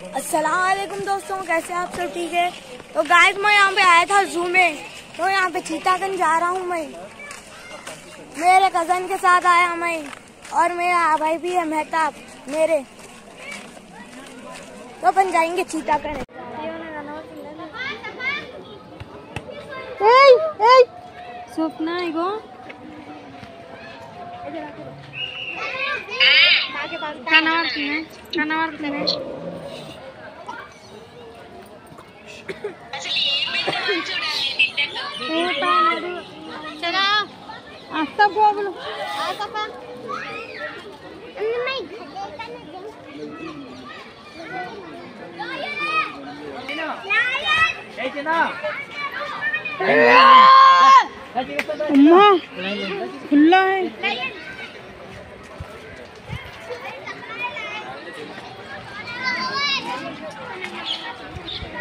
असलकुम दोस्तों कैसे आप सब ठीक है? तो गाइस मैं यहाँ पे आया था जू में। तो यहाँ पे चीतागंज जा रहा हूँ मैं। मेरे कज़न के साथ आया मैं। और मेरा भाई भी है मेहताब मेरे। तो अपन जाएँगे चीतागंज। सपना एगो खाना खाना అత్త పోగులు అమ్మా ఫుల్లా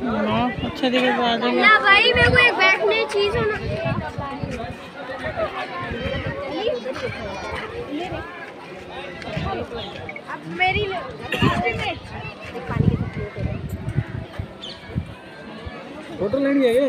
अच्छा दिखे तो आ जाएगा। भाई मेरे को एक बैठने चीज़ होना। अब मेरी ले फ़ोटो लेनी है ये?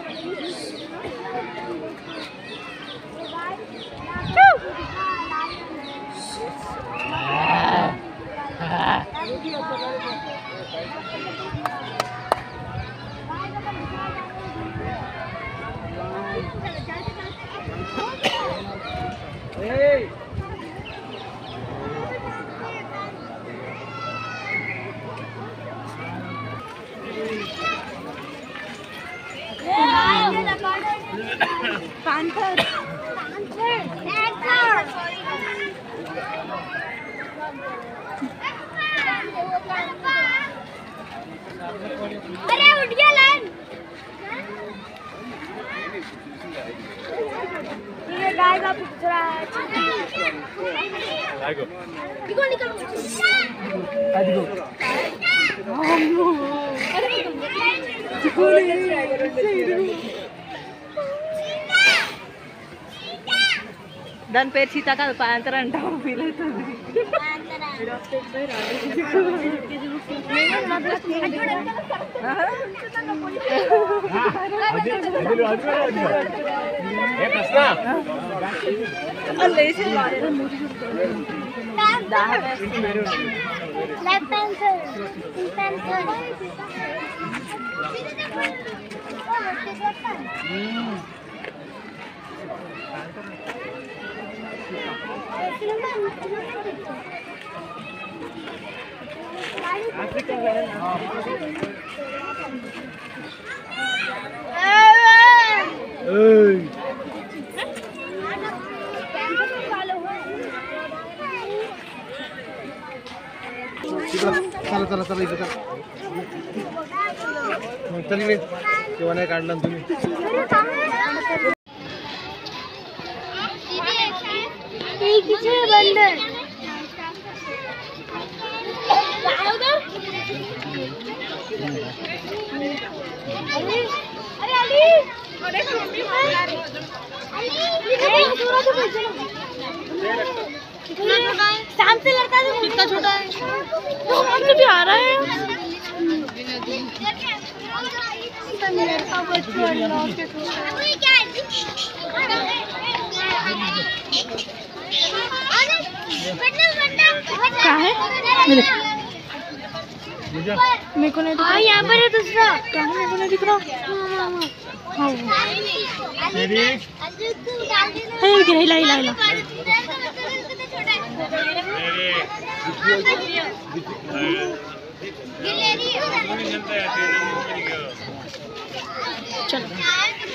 పేరు సీత కాదు పాంతర అంటావు ఫీల్ అవుతుంది चला चला चला इथं चला चल नाही काढलं ना तुम्ही किसी बंदर। अरे अली अरे मम्मी शाम से लड़का है कितना छोटा है? तो हमसे भी आ रहा है। अल्लाह के है मेरे को नहीं दिख हाँ यहाँ पर है दूसरा क्या है मेरे को नहीं दिख रहा हाँ रहा हिला हिला हिला जाओ.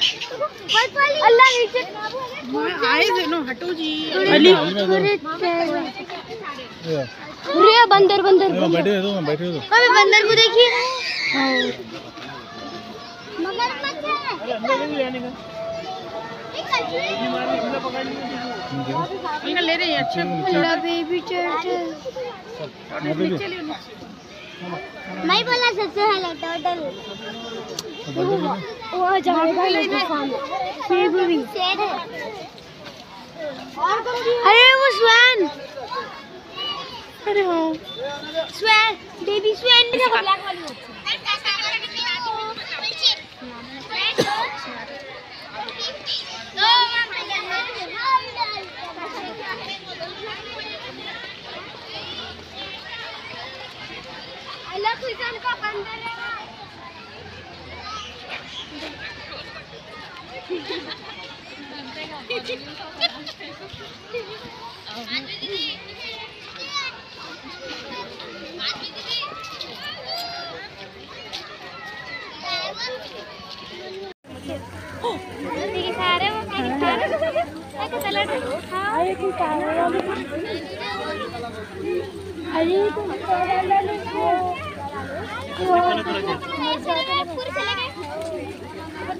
अल्लाह नीचे। आए नो हटो जी। अली। अरे तेरा। ये. अरे बंदर बंदर। बैठे हो बैठे हो। तुम. अबे बंदर को देखिए। ले रहे हैं अच्छे। अल्लाह बेबी मैं बोला सबसे हेलो टर्टल अरे वो स्वैन अरे हाँ स्वैन बेबी स्वैन देखो ब्लैक वाली अलग किचन का हाँ। अरे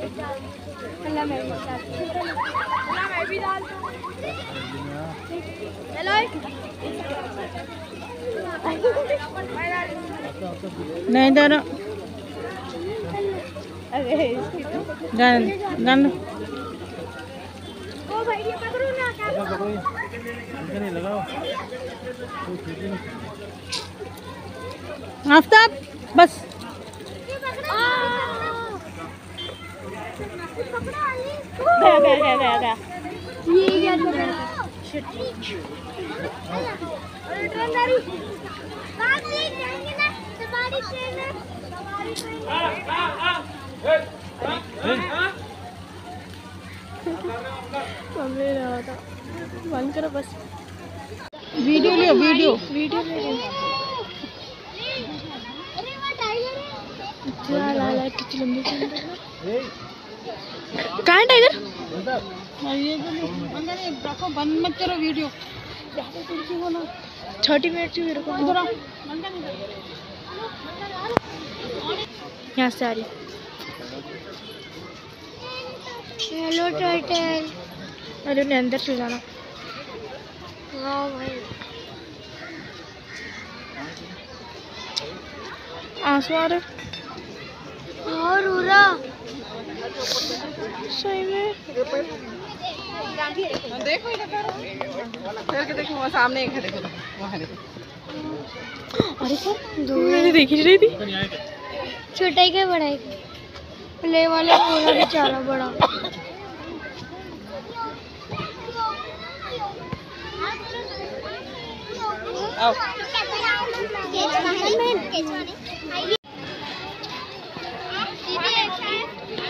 अल्लाह मेरे साथ अल्लाह मैं भी डाल हेलो नहीं दे रहा गान गान ओ भाई ये पकड़ो ना क्या ऐसा कोई इनका नहीं लगाओ कोई ठीक नहीं आफ्ताब बस ये पकड़ो पकड़ो अली गया गया गया गया गया ये क्या कर रहा है अरे ट्रेनदारी बात नहीं जाएँगे ना सवारी ट्रेन है सवारी ट्रेन समझ रहा था बंद करो बस वीडियो लियो वीडियो वीडियो अरे वो टाइगर है ला ला लंबी ए कहाँ है टाइगर? हो थर्टी मिनट से मेरे को इधर यहाँ से आ रही। हेलो टर्टल अरे उन्हें अंदर से जाना। हाँ आँसू आ रहे। और उरा सही में देखो इधर के देखो वहाँ सामने एक है देखो वहाँ देखो। अरे सर दो। मैंने देख ही नहीं थी छोटा ही क्या बड़ा ही। प्ले वाला पूरा बेचारा बड़ा। आओ।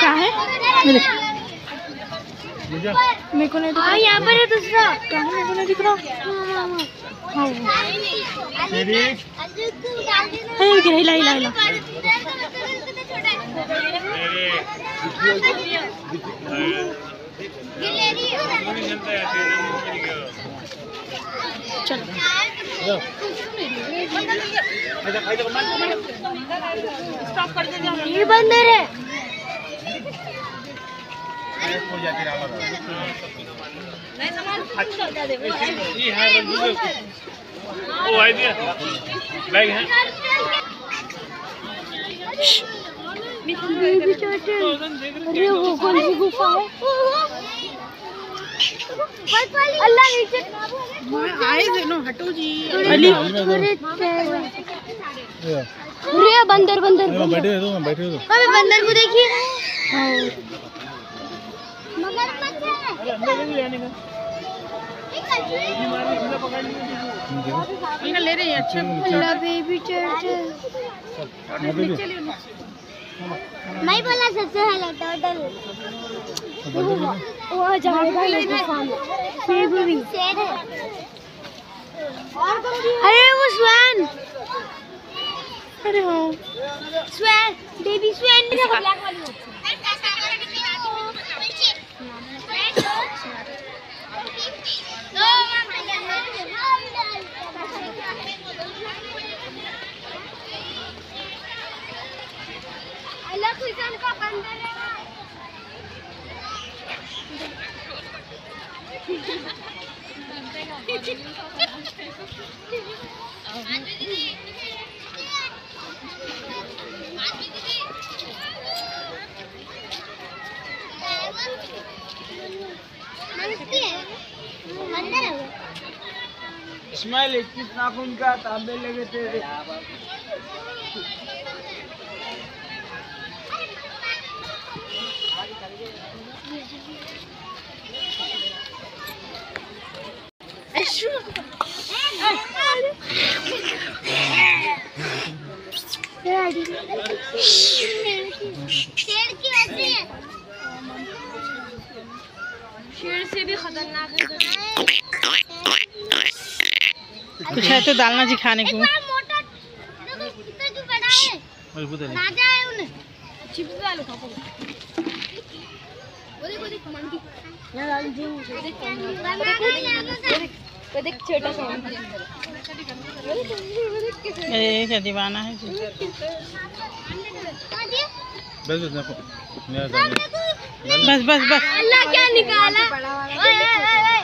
कहाँ है मेरे को नहीं दिख। यहाँ पर है दूसरा कहाँ मेरे को नहीं दिख रहा हाँ दिख रहा हिला हिला हिला चलो। ये बंदर है। ओ आई दिया बैग है। अरे वो कौन सी गुफा है? अल्लाह नीचे। आए देखो हटो जी। अली। अरे बंदर बंदर बैठे दो बैठे दो। अबे बंदर को देखिए। ले रहे हैं अच्छा। अल्लाह बेबी चर्च मैं बोला सबसे पहले टोटल वो जाएगा सेब भी अरे वो स्वैन अरे हाँ। स्वैन बेबी स्वैन अल्लाह खुशान का बंदर है अंदर है वो। इस्माइल इक्कीस नाखून का तांबे लगे थे शेर की वजह है शेर से भी खतरनाक है कुछ है तो डालना जी खाने को बड़ा मोटा देखो कितना जो बड़ा है। मज़बूत है। राजा है उन्हें। चिप्स वाले खाओ वो देख छोटा सा। ये क्या दीवाना है बस बस देखो मेरा जाने। बस बस बस। अल्लाह क्या निकाला। ओए ओए ओए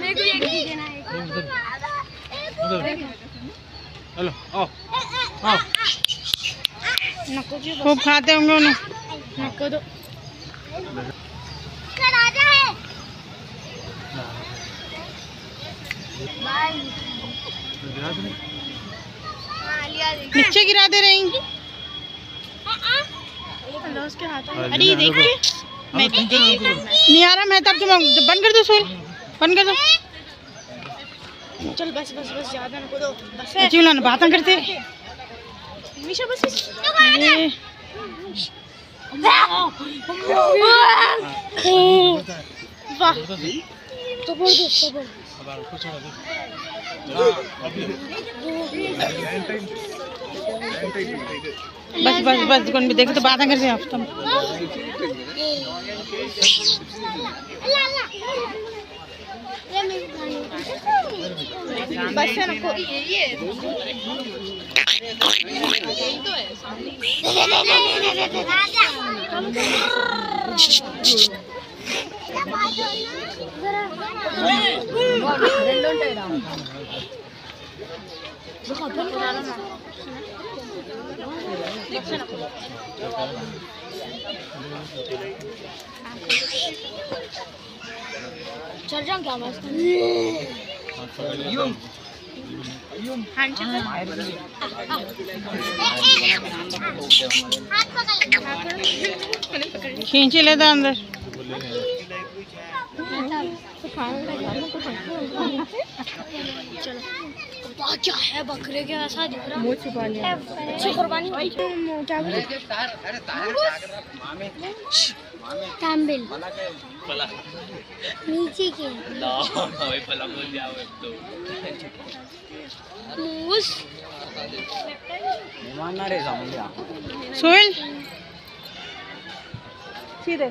मेरे को एक ही। देना है। हेलो आओ। आओ नको जी खूब खाते होंगे उन्हें। नको दो इसका राजा है गिरा दे हाँ लिया दे नीचे गिरा दे रही। अरे ये देख। के मैं नहीं आ रहा मैं तब बंद कर दो सोल। बंद कर दो। चल बस बस बस ज़्यादा नको दो बस अच्छी ना बातें करते। मिशा बस बस वाह। कुछ और दे। बस बस बस कौन भी देखे तो बातें करते हैं तुम अल्लाह अल्लाह ये बस है चल जाऊँ क्या मैं इसका हैंड चल हाथ पकड़ खींच लेता अंदर तो का चलो। क्या है बकरे के ऐसा दिख रहा? मुँह छुपा लिया। अच्छी कुर्बानी कैम्बिल नीचे के। मूस। सोहेल। सीधे।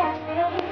Obrigada.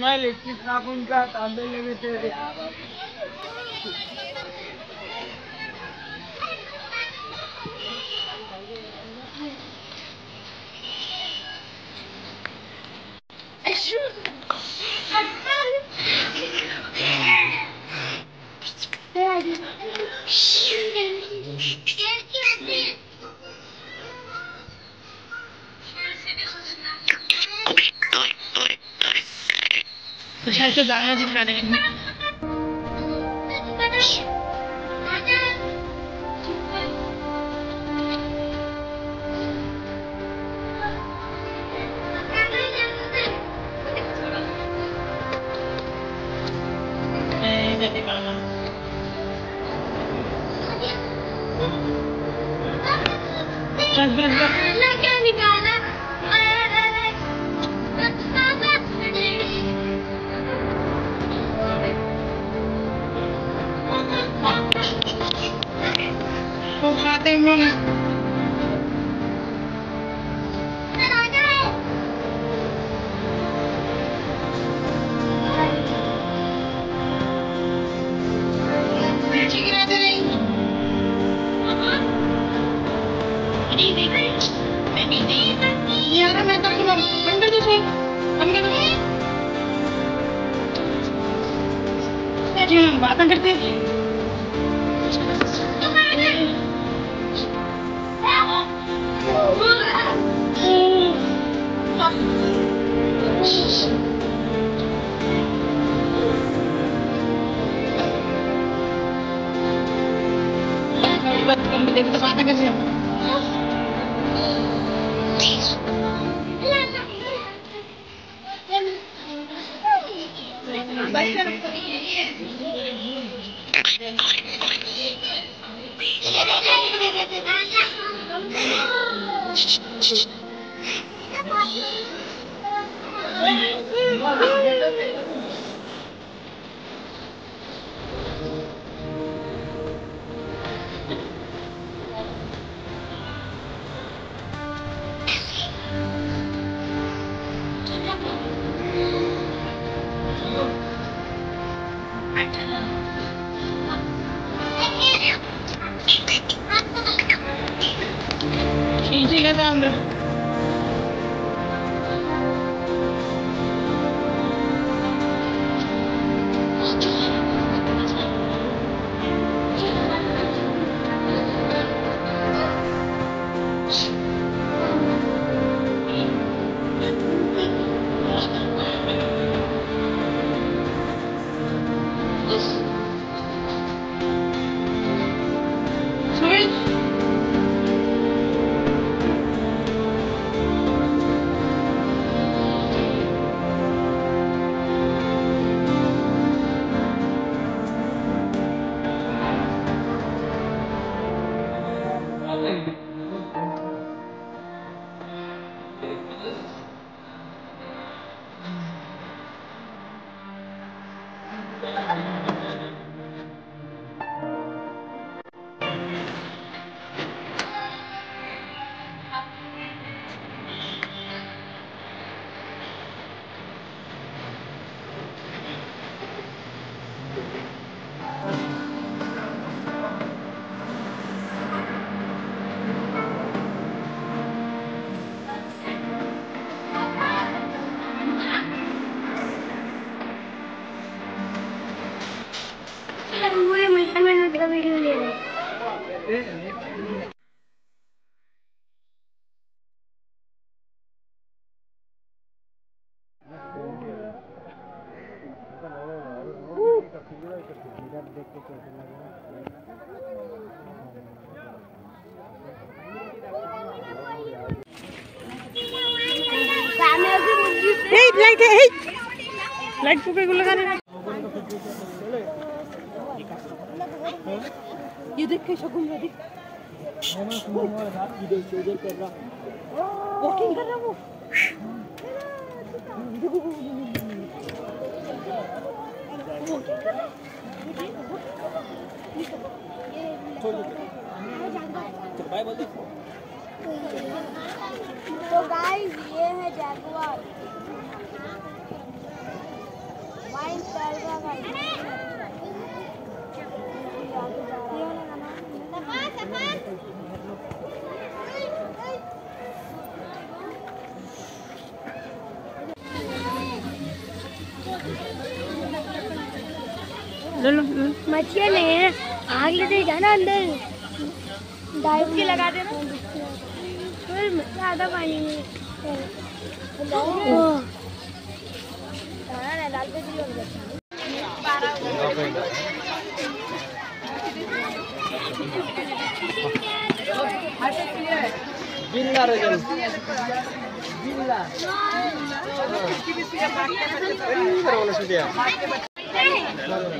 स्मेल इतनी नाखून का तांबे लगे बस ये देख। के शगुन में देख वॉकिंग कर रहा वो तो गाइस ये है जैगुआर वाइन स्टाइल का गाइस मछलियाँ नहीं है। आग लेते जाना अंदर। डाइव लगा देना। फिर ज़्यादा पानी में ओह। खाना नहीं डालते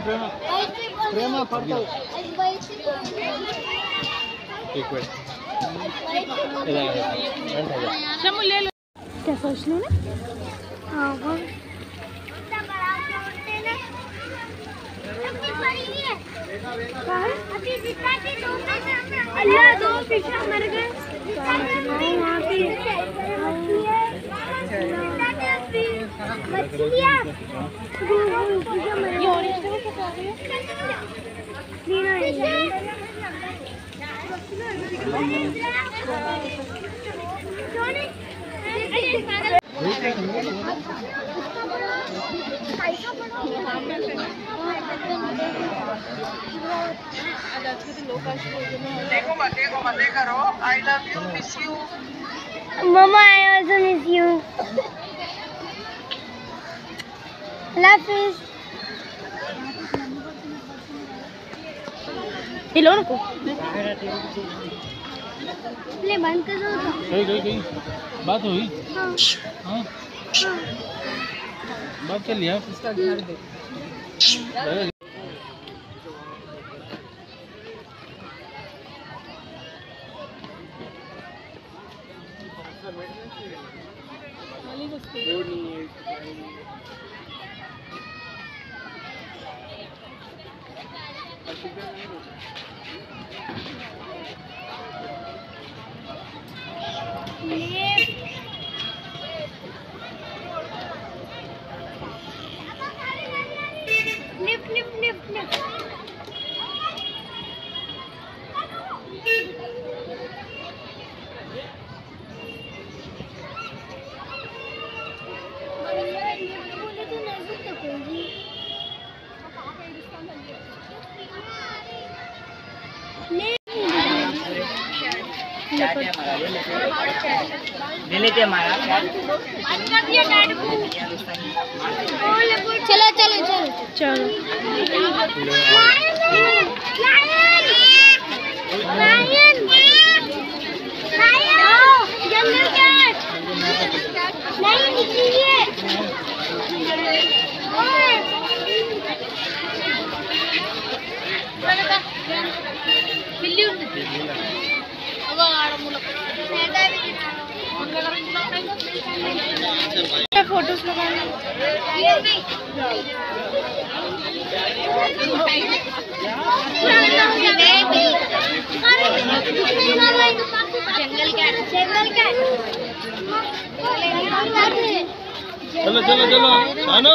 थे लोग बच्चा। शमु ले अल्लाह दो फिशा मर गए वहाँ पे मछलियाँ ये है I also miss you. Love is. ये को ले बंद कर दो। गई गई गई बात हुई? हाँ, हाँ? हाँ। बात कर लिया? इसका घर देख निप निप निप निप बोले तो नहीं सकते चलो चलो। चलो। चलो। फ़ोटोज़ चलो चलो चलो। आनो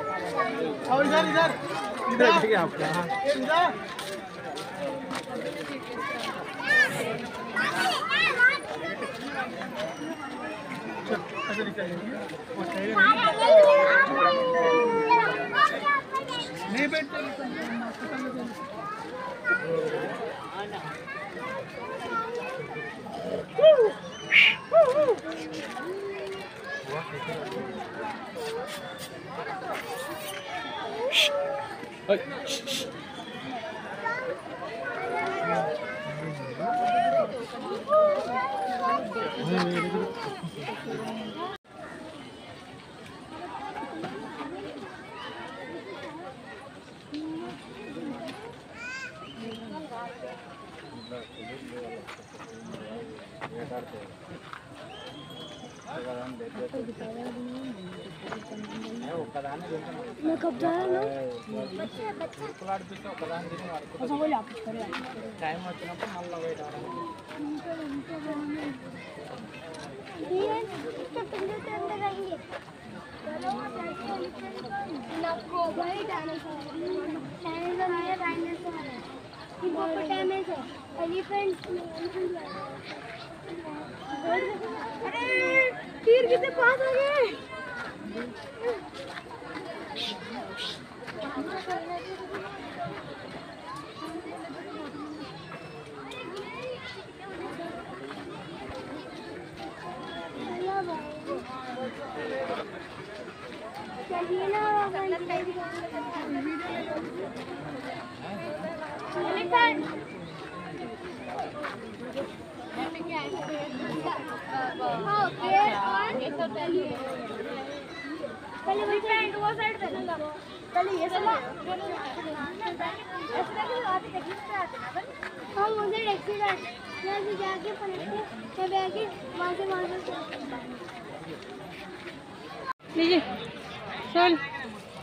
और इधर इधर। इधर देखिए आपका हाँ। ऐसे निकल वो सही नहीं बैठ मैं कब जा रहा हूँ अच्छा बोले आप कुछ करें టైం వచ్చినప్పుడు మళ్ళీ వెయిట్ అవ్వాలి अरे तीर कितने पास आ गए चलिए ना पहले एलिफेंट वो साइड पे। पहले ये सब ऐसे करके आते टैक्सी से आते ना हम उधर टैक्सी से मैं भी जाके पलट के मैं आके वहाँ से वहाँ से। लीजिए। चल।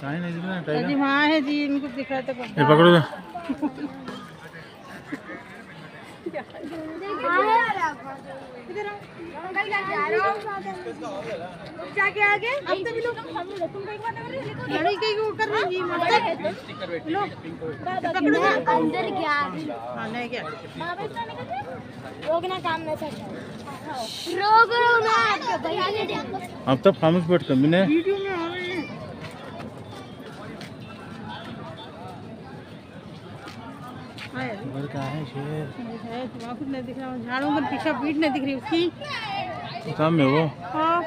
काय नाही दिलं ना जी वहाँ है जी इनको दिख हे पकडू जाके आगे अब तो भी लोग लड़ाई कहीं को कर रही जी लो अंदर हाँ नहीं क्या काम नहीं था रोक रो ना भैया ने देखो आता फार्मच भेट कमी नाही वीडियो में आ रही है हाँ शेर। है वहाँ नहीं दिख रहा झाड़ों पर पीछे पीठ नहीं दिख रही उसकी। सामने वो? हाँ।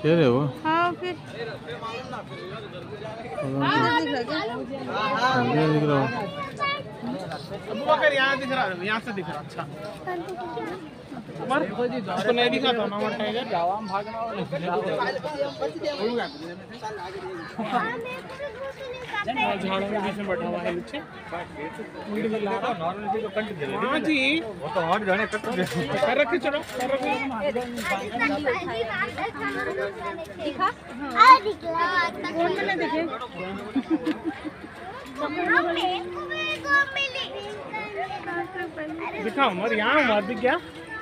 शेर है वो? हाँ फिर। दिख रहा है। यहाँ से दिख रहा अच्छा। दिखा ना झाड़ों बीच में बैठा हुआ है नीचे जी वो तो जाने कर रखी चलो कर रखी फ़ोन में दिखे दिखा यहाँ उमर दिख गया।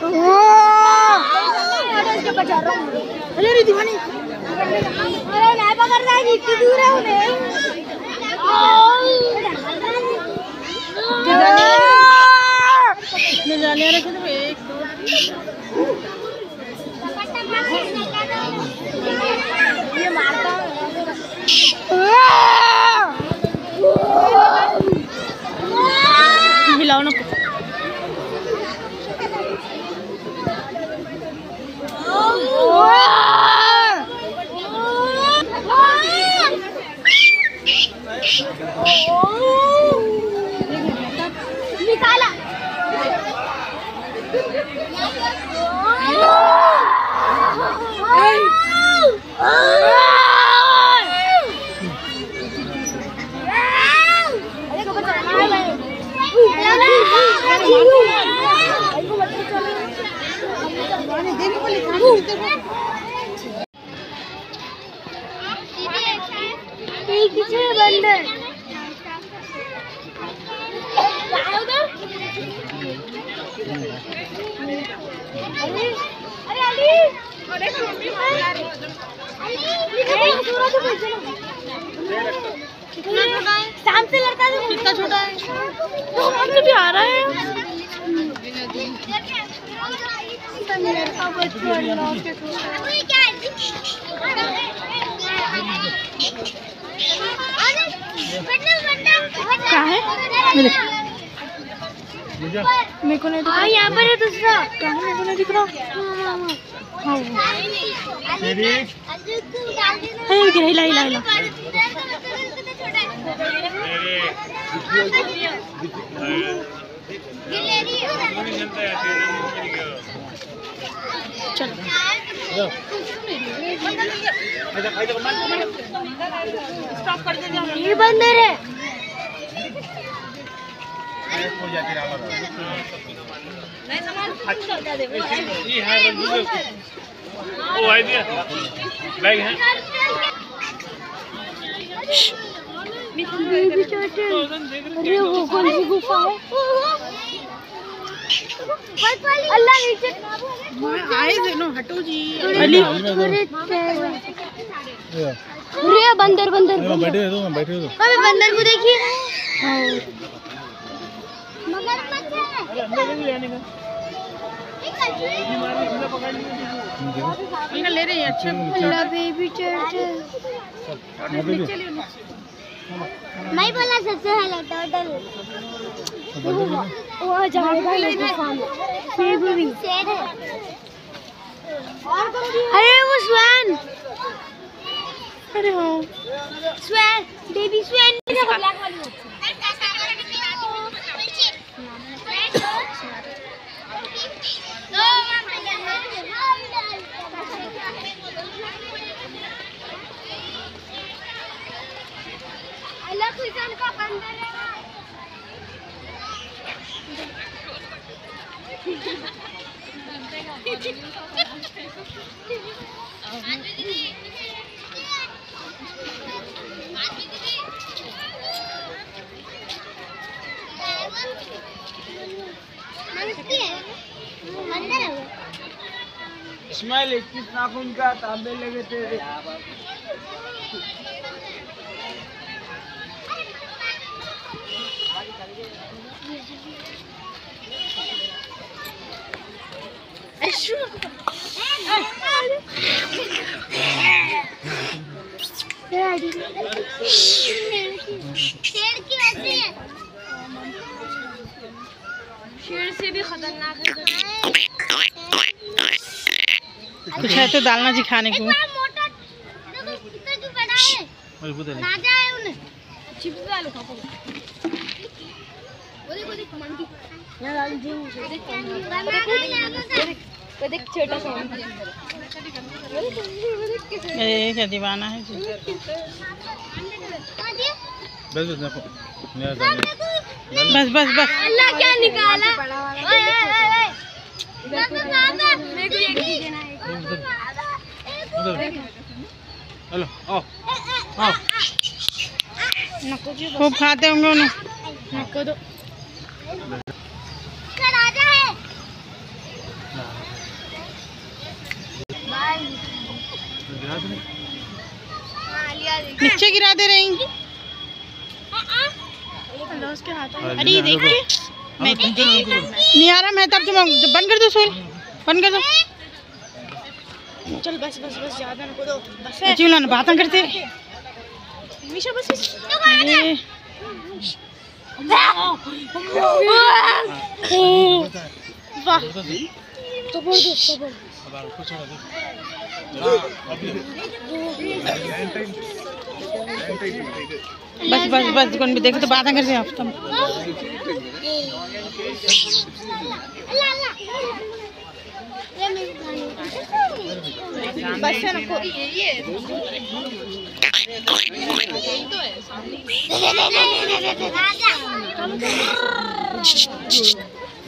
अरे रे दीवानी अरे नहीं पकड़ रहा है इतनी दूर है उन्हें जाने रखे तो एक दो ये मारता हिलाओ ना के है मेरे को नहीं दिख रहा यहाँ पर है दूसरा क्या है मेरे को नहीं दिख रहा हाँ अरे दिख रहा हिला हिला हिला बंदर बैग है अरे वो कौन सी गुफा है अल्लाह नीचे आए थे नो हटो जी अली अरे अरे बंदर बंदर बैठे हो बैठे हो अबे बंदर को देखिए इनका ले रहे हैं अच्छे बेबी टर्टल मैं बोला सबसे पहले टोटल। वो जाएगा लेकिन सामने सेब भी? अरे वो स्वैन अरे हाँ। स्वैन बेबी स्वैन अल्लाह खुशान का बंदर है अंदर है वो इस्माइल इक्कीस नाखून का तांबे लगे थे। शेर से भी खतरनाक है कुछ है तो डालना जी खाने को राजा है उन्हें। चिप्स डालो खाओ। छोटा सा ये क्या दीवाना है जी? बस बस बस। बस बस अल्लाह क्या निकाला? हेलो आओ। आओ। खूब खाते होंगे उन्हें। नको दो इसका राजा है हाँ, लिया दे। नीचे गिरा दे रही। अरे ये देख के मैं नहीं आ रहा मैं तब तुम बंद कर दो सोल। बंद कर दो। चल बस बस बस ज़्यादा नको दो बस ना बातें करते बस वाह। ज़बरदस्त बस बस बस कौन भी देखे तो बातें करते हैं तुम। अल्लाह अल्लाह ये बस नको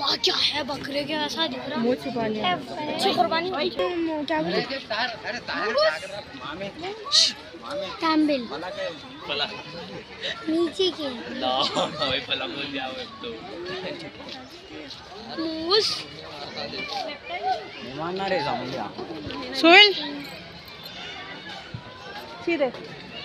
वाह क्या है बकरे के ऐसा दिख रहा मुँह छुपा लिया अच्छी कुर्बानी क्या बोले कैम्बिल नीचे के ना मूस सोहेल, सीधे।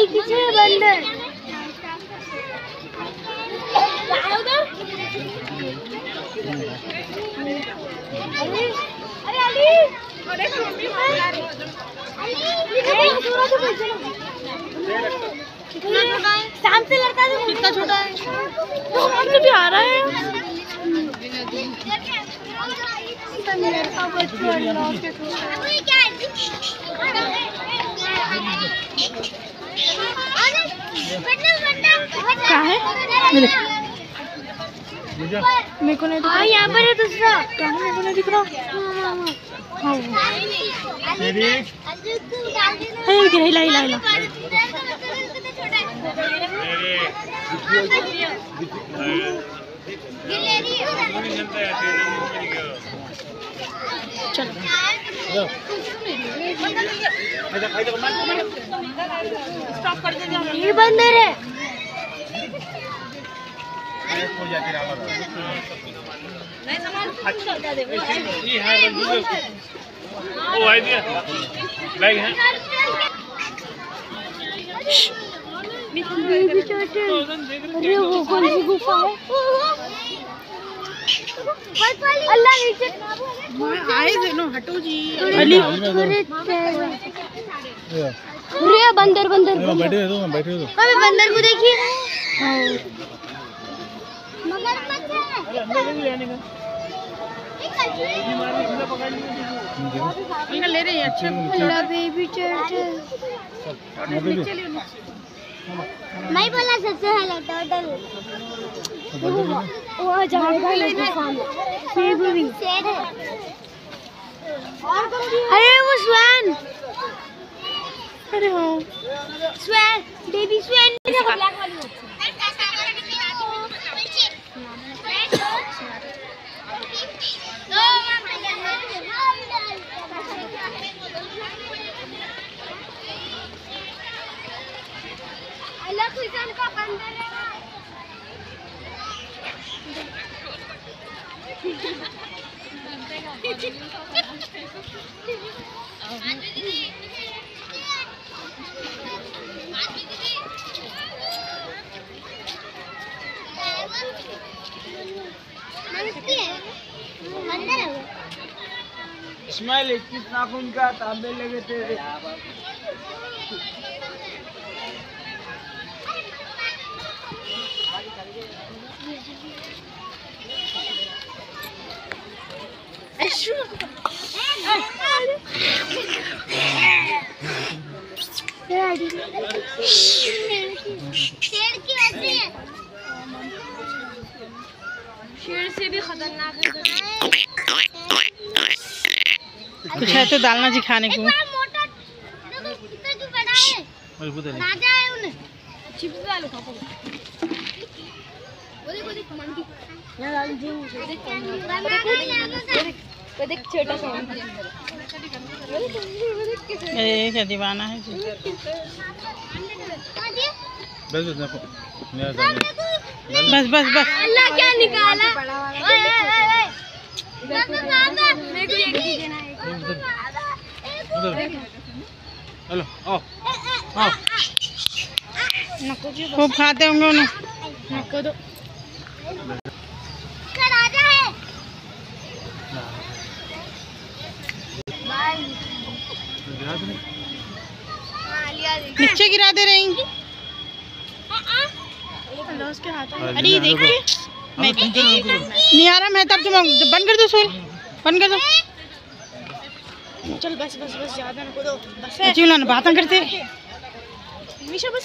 ये किसे बंदर अरे अरे अरे मम्मी मार कितना छोटा है शाम से लड़का है कितना छोटा है तो भी आ रहा है लड़का बच्चा क्या है मेरे को नहीं हाँ यहाँ पर है दूसरा। क्या है मेरे को नहीं दिख रहा हाँ। अरे दिख रहा हिला हिला हिला चलो। ये बंदर है। ये है रंगीले वो आई दिया बैग है। अरे वो कौन सी गुफा है। अल्लाह नीचे। आए नो हटो जी। अली अरे अरे बंदर बंदर बैठे हो बैठे हो अबे बंदर को देखिए। मगरमच्छ है इनका ले रहे हैं अच्छा। अल्लाह बेबी टर्टल मैं बोला सबसे है टर्टल वो जाएगा सेब भी अरे वो स्वैन अरे हाँ स्वैन बेबी स्वैन अलग का वो इस्माइल इक्कीस नाखून का तांबे लगे थे। शेर की होती है शेर से भी खतरनाक है कुछ है तो डालना जी खाने को। मोटा देखो कितना जो बड़ा है। मज़बूत है। राजा है उन्हें। चिप्स डालो खाओ वो देख छोटा सा ये क्या दीवाना है जी बस बस बस। बस बस अल्लाह क्या निकाला हेलो आओ। आओ खूब खाते होंगे उन्हें। नको दो नीचे गिरा दे रही। अरे ये देख। मैं नहीं आ रहा मैं तब तुम बंद कर दो सोल बंद कर दो। चल बस बस बस ज़्यादा नको दो बस अच्छी उन्होंने बातें करते। मिशा बस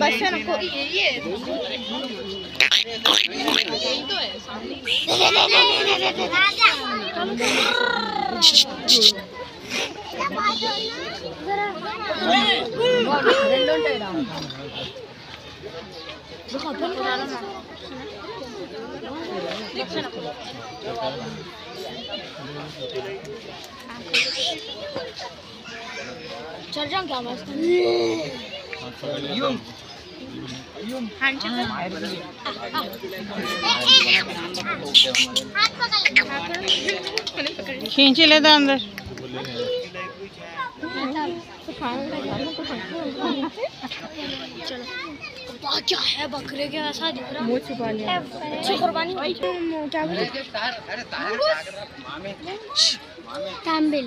बस है नको ये चल जाऊँ क्या खींच ले दो अंदर वाह, क्या है बकरे के ऐसा दिख रहा मुँह छुपा लिया अच्छी कुर्बानी क्या बोले तांबिल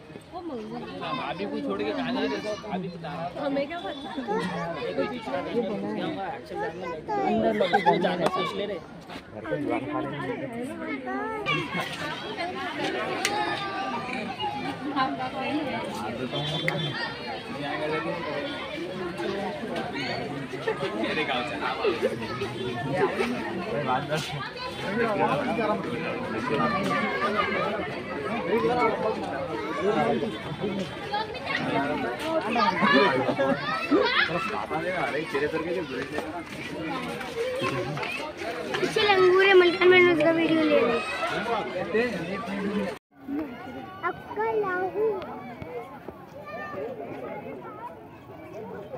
सीधे भाभी को छोड़ के कहाँ जा रहे भाभी जा रहा हमें क्या पता? जाना सोच ले रहे इससे लंगूरे मलकन मैंने उसका वीडियो ले ली। आपका लाहू।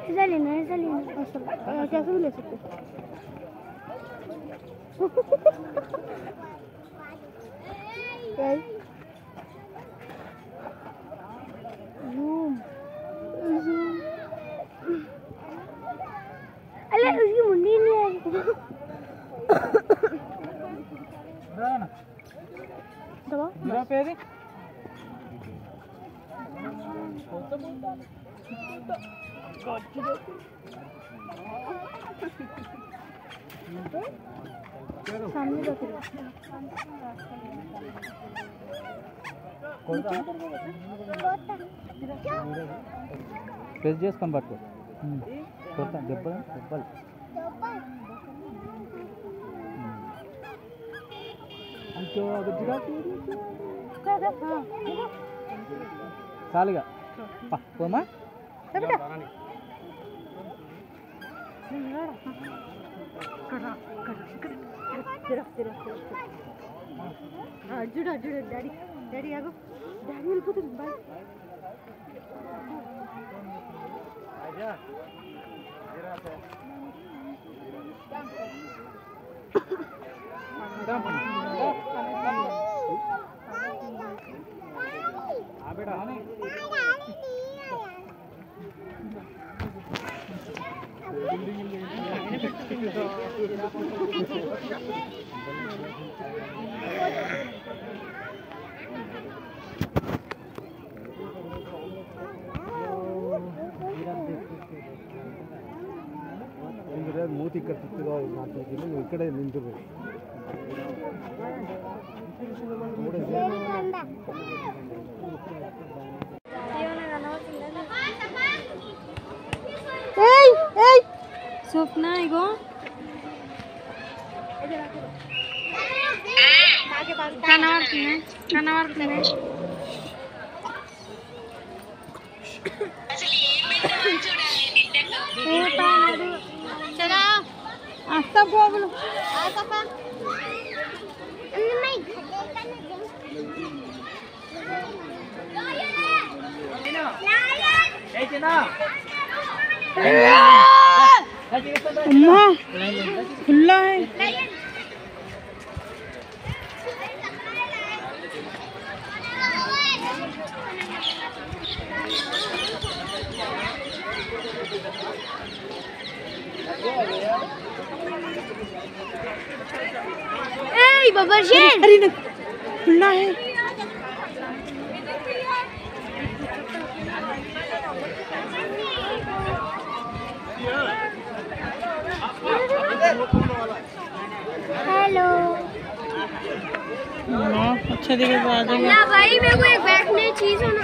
ऐसा लेना है ऐसा लेना ऐसा कैसे भी ले सकते जूम जूम अरे उसकी मुंडी नहीं आई दबा गिरा पे दे सामने रख रहे ప్రెస్ చేసుకొని పట్టుకో. కొడతా దెబ్బలు దెబ్బలు. చాలుగా. పోమా అర్జుడు అర్జుడు డాడీ. డాడీ ఆగు డాడీ వెళ్ళిపోతుంది బాయ్ ಅಂದ್ರೆ ಮೂತಿ ಕತ್ತಿತ್ತು ಮಾಡ್ತಿದ್ದೀನಿ ನೀವು ಈ ಕಡೆ ನಿಂತಿರ್ಬೇಕು ಸ್ವಪ್ನ Asta povo. Asta pa. Ano may kadeka na din. Lion! Lion! Hey, Tina! अम्मा खुला है Yeah, yeah. अरे न- खुला है। हेलो अच्छा दिखे तो आ जाएँगे। ना भाई मेरे को एक बैठने चीज़ होना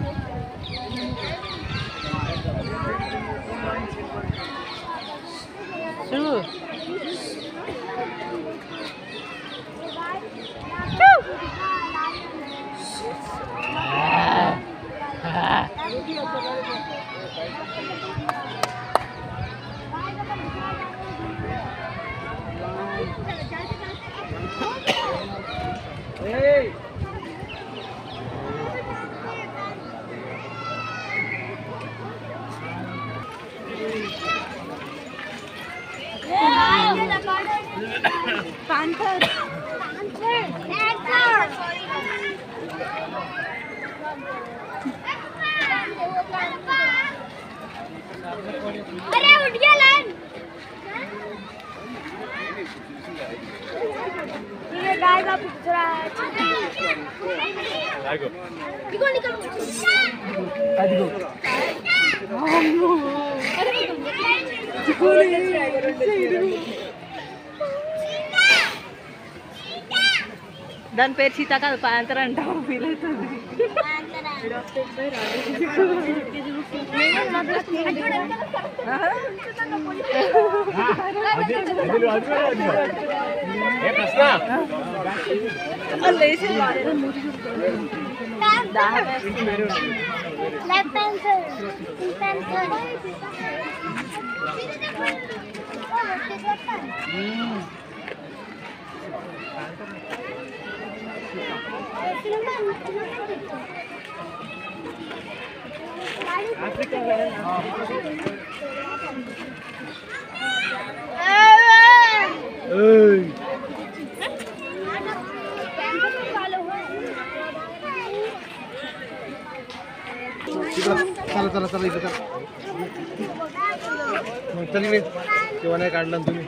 शुरू अरे Dan Persita kan Pak Antaran tahu bila itu. Antaran. Black Panther. Pink चला चला चला इथं चला. मग चल रे तेव्हा नाही काढला तुम्ही?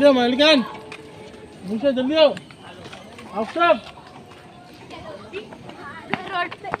जल्दी आओ मालिकान नीचे जल्दी आओ। अफसर पे के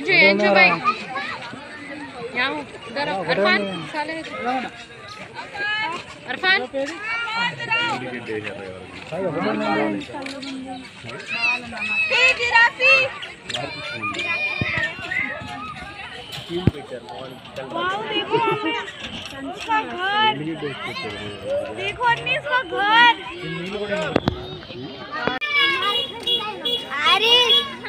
ये जो भाई यहाँ हूँ अरफान साले अरफान देखो अन्नीस का घर अरे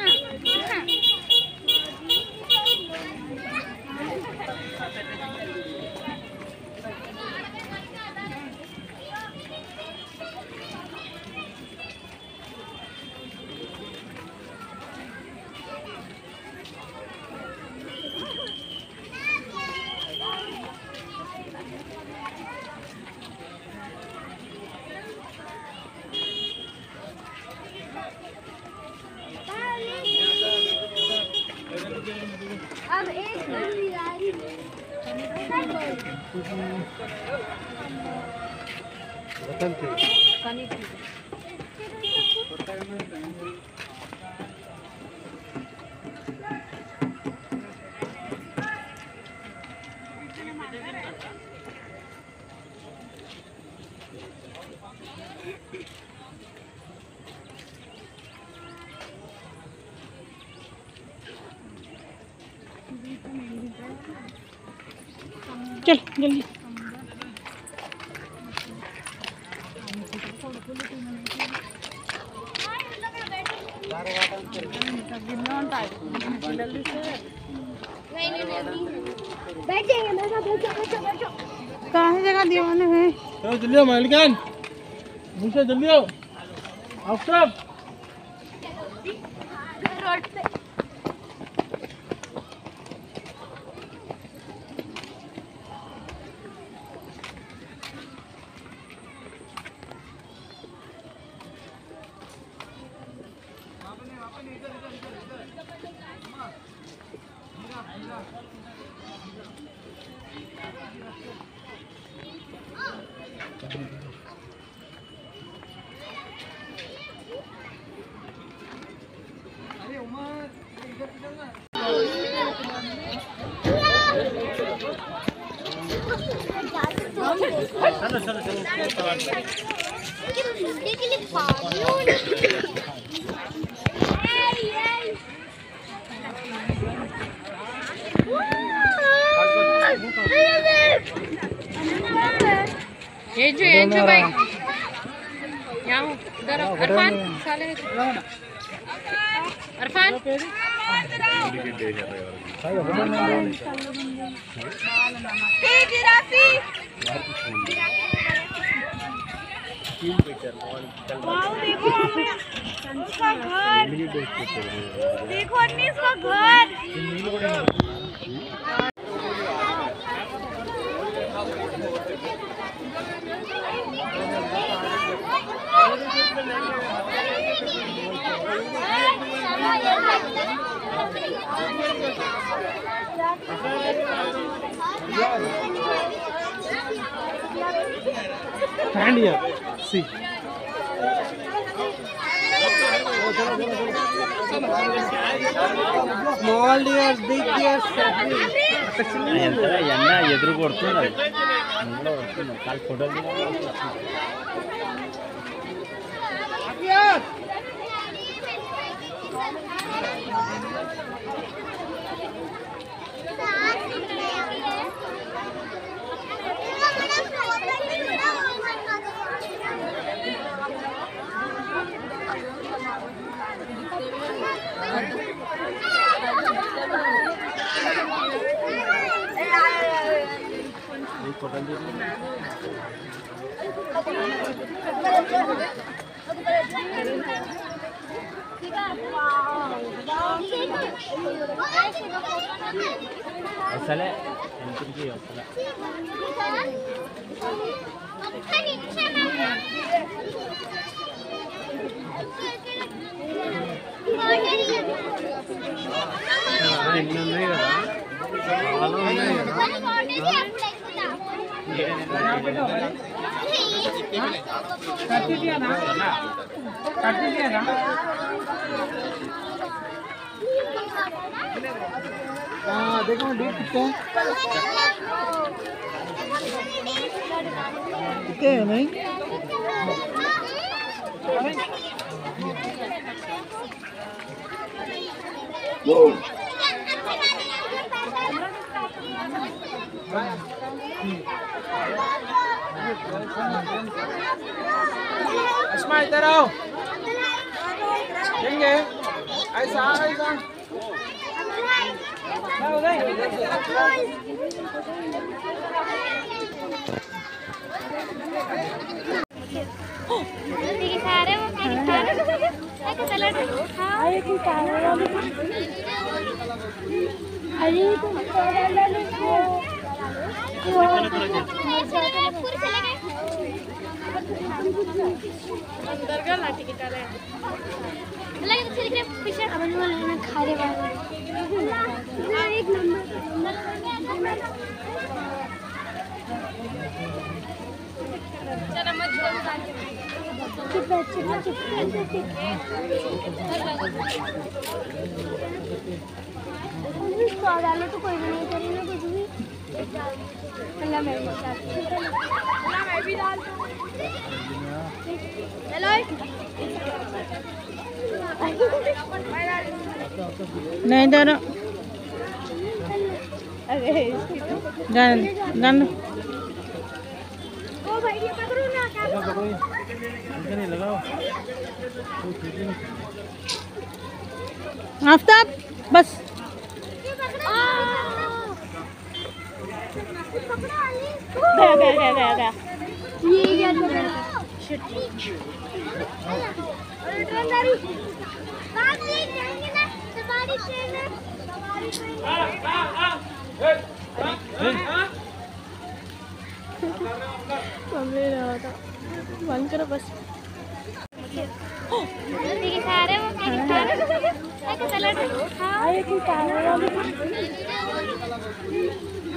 कहाँ जगह हैं चलो जल्दी आओ मालिकान। मुझसे जल्दी आओ। रोड डालो तो कोई भी नहीं करी ना कुछ भी अल्लाह मैं भी अल्लाह मैं भी डाल नहीं डरो गन गन ओ भाई ये पकड़ो ना क्या पकड़ो नहीं लगाओ। आफ्ताब बस। गया गया गया गया गया। ये सवारी ट्रेन है सवारी ट्रेन हो क्या दिखा रहे हो क्या चला अरे की कैमरा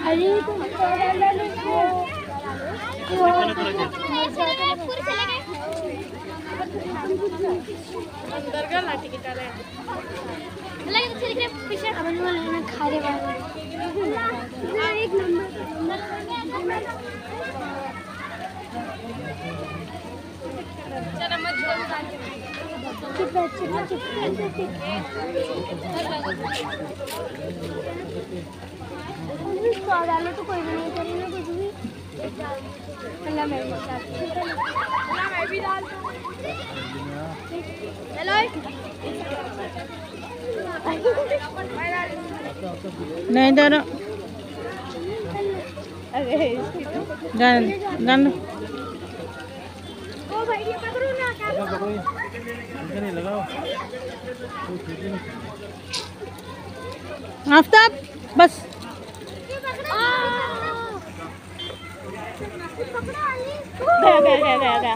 अरे तुम दरगाह लाठी की कितना डालो तो कोई भी नहीं करी ना कुछ भी अल्लाह मैं भी अल्लाह मैं भी डाल चलो नहीं ये क्या पकड़ो आफ्ताब बस। गया गया गया गया गया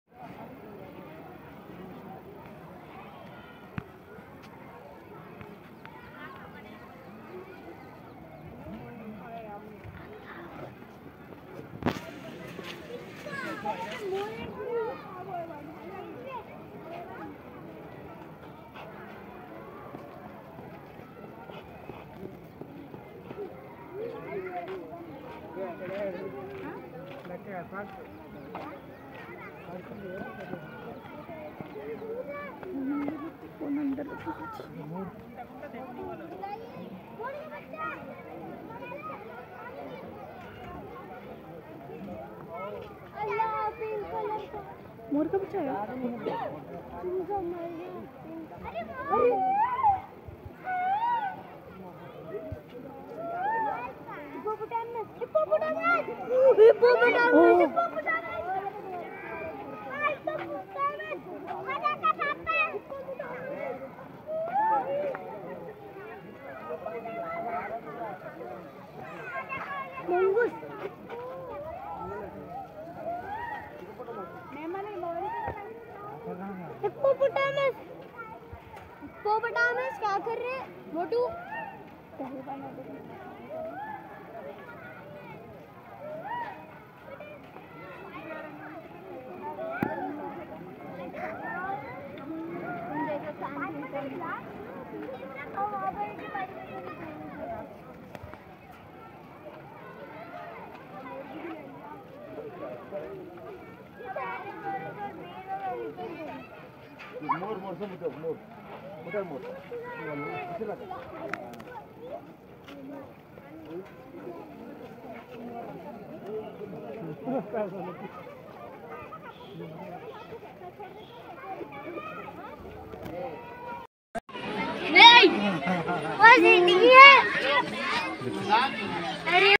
मोर मोर सब मोर मोर मोटर मोर किसे लगा बस नहीं है अरे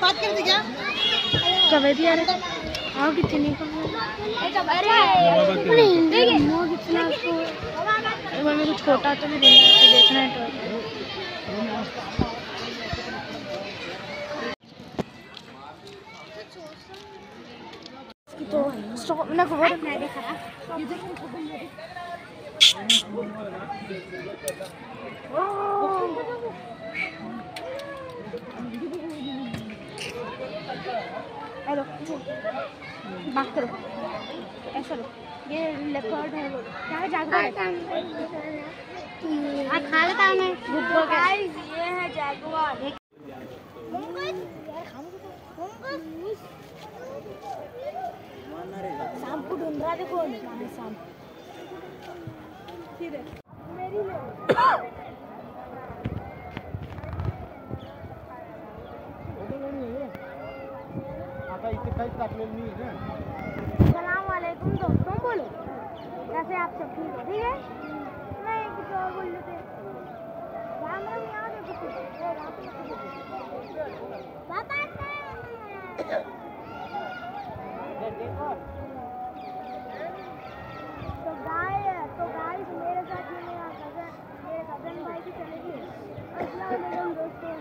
बात कर दी क्या कवेदी यार हाँ कितनी अरे देखिए वो कितना उसको मेरे को छोटा तो भी देखना देखना है तो। तो स्टॉप ना खबर मैं देखा हेलो बात करो ऐसा लो ये लेपर्ड है वो। क्या है जागवार हाँ? खा लेता हूँ मैं भूख ये है जागवार शाम को ढूंढ रहा देखो कहाँ है। शाम आता इथे काहीच टाकलेलं नाही आहे ना सलाम वालेकुम दोस्तों, बोलो। कैसे आप सब ठीक हो? ठीक है? नहीं कुछ और बोल लेते राम राम, यहाँ देखो कुछ। पापा तो गाय तो गाय मेरे साथ मेरा कज़न मेरे कज़न भाई की चलेगी वालेकुम दोस्तों।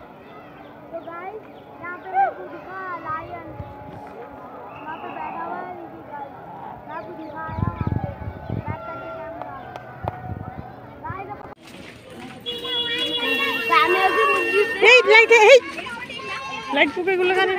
तो गाइस यहाँ पे मेरे दिखा लायन वहाँ पे बैठा हुआ है इसी गाइस मैं आपको दिखाया लाइट लाइट लाइट फूके को लगा दे